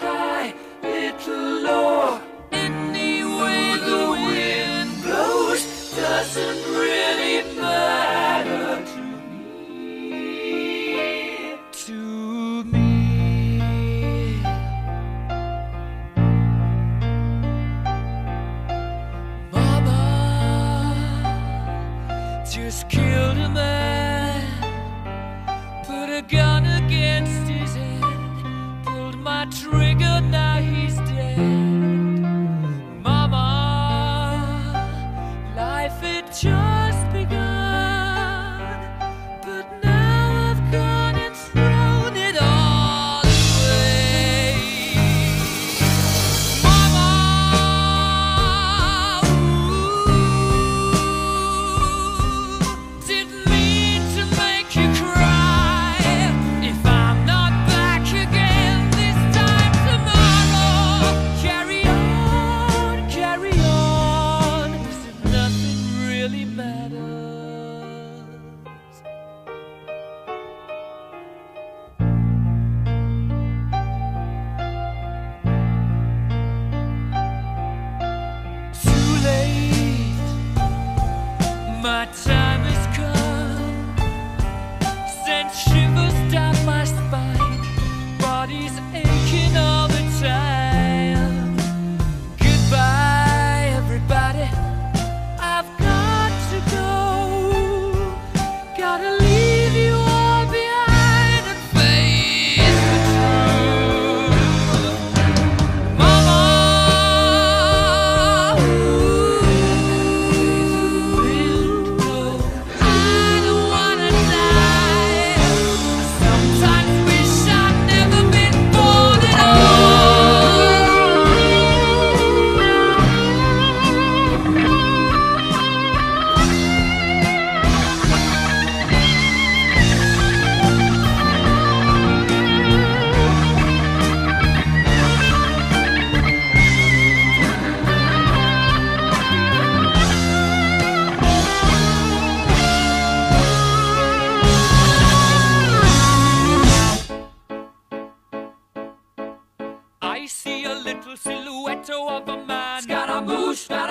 High, little low. Any way the wind blows doesn't really matter to me. To me. Mama just killed a man, put a gun against trigger, now body's aching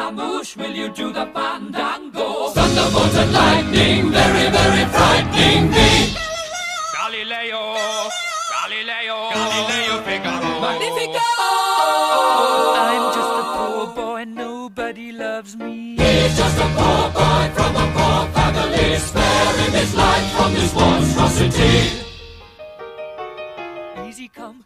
Scaramouche, Scaramouche, will you do the fandango? Thunderbolt and lightning, very, very frightening me. Galileo, Galileo, Galileo Figaro. Magnifico! I'm just a poor boy, nobody loves me. He's just a poor boy from a poor family, sparing his life from this monstrosity. Easy come,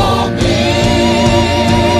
For me.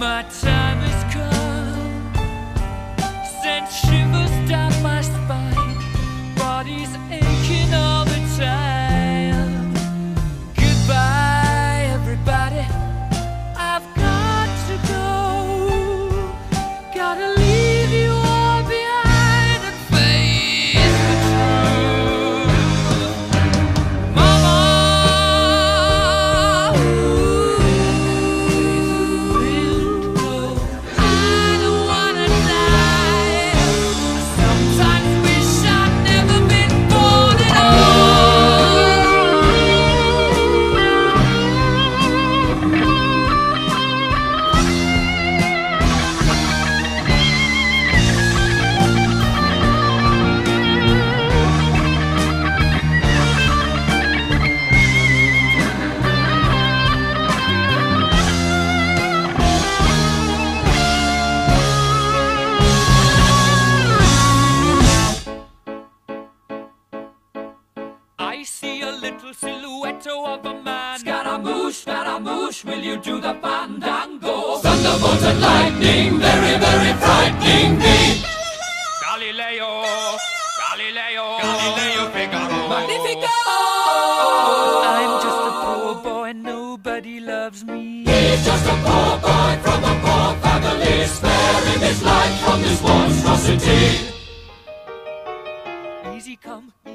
My time silhouette of a man. Scaramouche, Scaramouche, will you do the fandango? Thunderbolt and lightning, very, very frightening me. Galileo, Galileo, Galileo Figaro. Magnifico! I'm just a poor boy, nobody loves me. He's just a poor boy from a poor family, sparing his life from this monstrosity.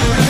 never